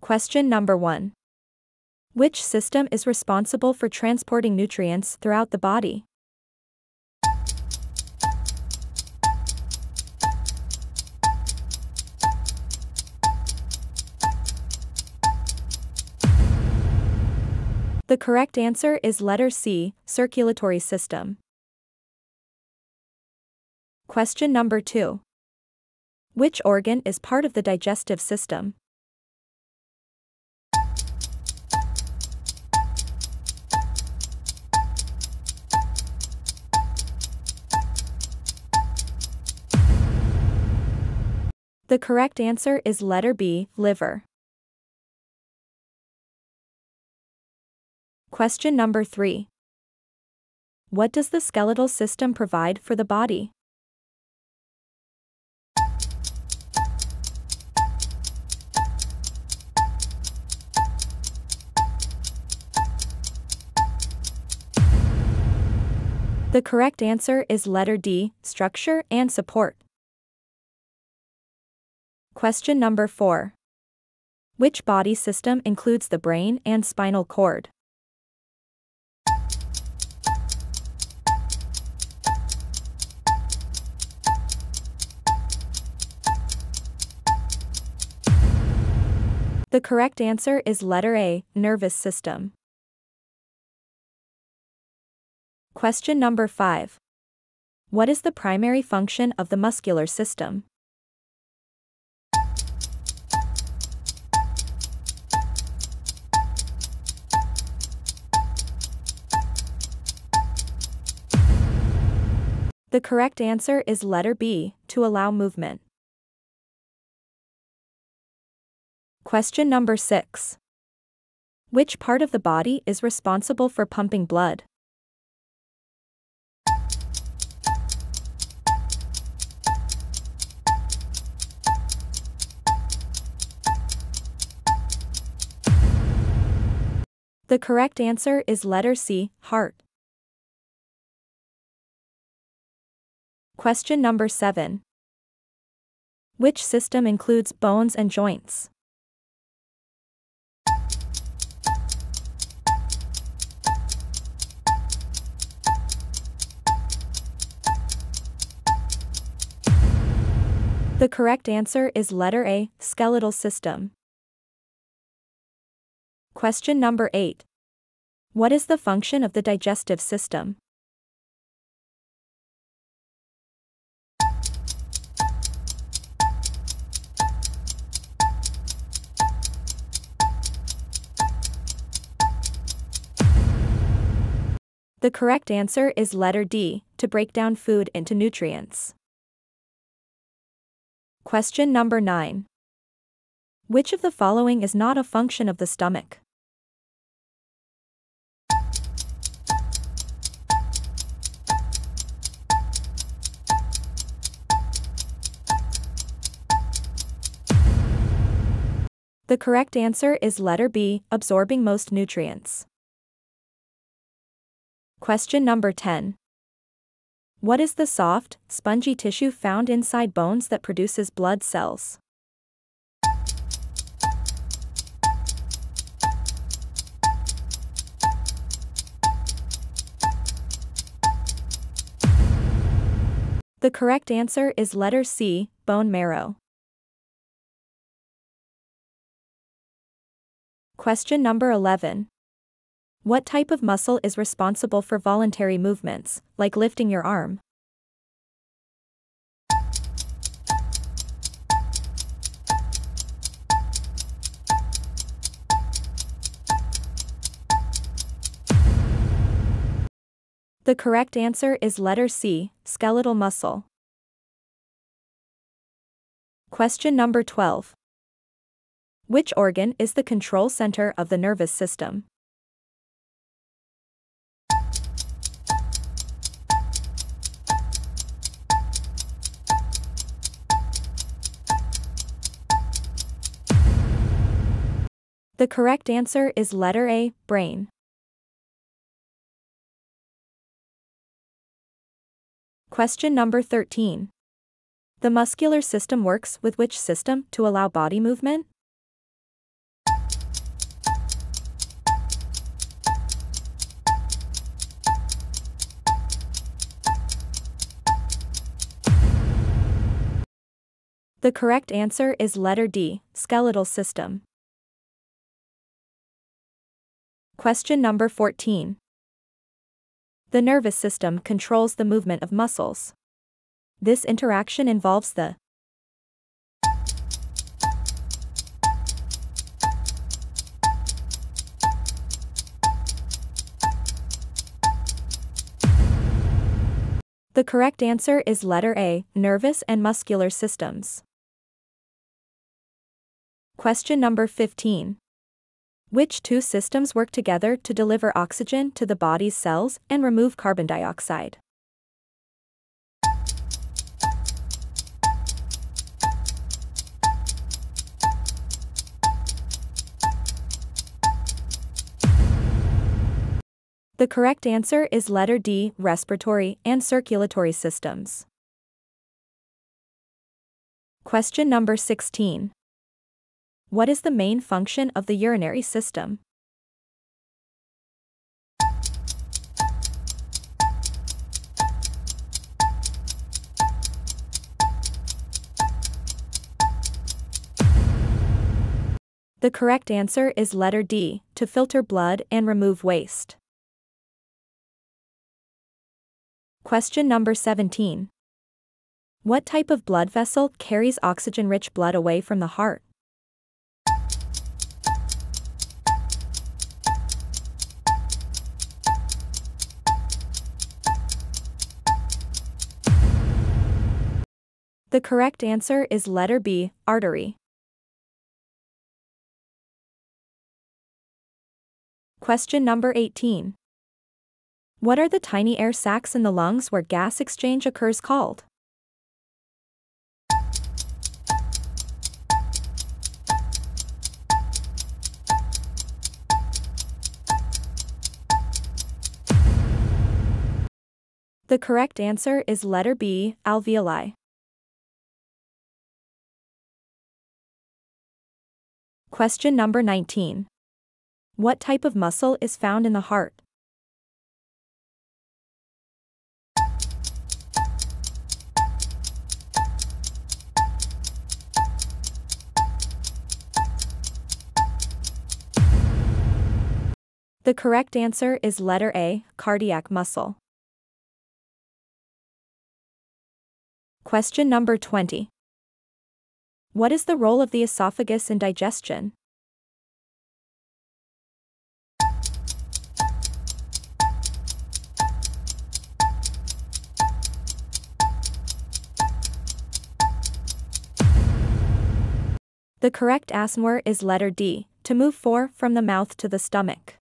Question number 1. Which system is responsible for transporting nutrients throughout the body? The correct answer is letter C, circulatory system. Question number 2. Which organ is part of the digestive system? The correct answer is letter B, liver. Question number 3. What does the skeletal system provide for the body? The correct answer is letter D, structure and support. Question number 4. Which body system includes the brain and spinal cord? The correct answer is letter A, nervous system. Question number 5. What is the primary function of the muscular system? The correct answer is letter B, to allow movement. Question number 6. Which part of the body is responsible for pumping blood? The correct answer is letter C, heart. Question number 7. Which system includes bones and joints? The correct answer is letter A, skeletal system. Question number 8. What is the function of the digestive system? The correct answer is letter D, to break down food into nutrients. Question number 9. Which of the following is not a function of the stomach? The correct answer is letter B, absorbing most nutrients. Question number 10. What is the soft, spongy tissue found inside bones that produces blood cells? The correct answer is letter C, bone marrow. Question number 11. What type of muscle is responsible for voluntary movements, like lifting your arm? The correct answer is letter C, skeletal muscle. Question number 12. Which organ is the control center of the nervous system? The correct answer is letter A, brain. Question number 13. The muscular system works with which system to allow body movement? The correct answer is letter D, skeletal system. Question number 14. The nervous system controls the movement of muscles. This interaction involves the The correct answer is letter A, nervous and muscular systems. Question number 15. Which two systems work together to deliver oxygen to the body's cells and remove carbon dioxide? The correct answer is letter D, respiratory and circulatory systems. Question number 16. What is the main function of the urinary system? The correct answer is letter D, to filter blood and remove waste. Question number 17. What type of blood vessel carries oxygen-rich blood away from the heart? The correct answer is letter B, artery. Question number 18. What are the tiny air sacs in the lungs where gas exchange occurs called? The correct answer is letter B, alveoli. Question number 19. What type of muscle is found in the heart? The correct answer is letter A, cardiac muscle. Question number 20. What is the role of the esophagus in digestion? The correct answer is letter D, to move four from the mouth to the stomach.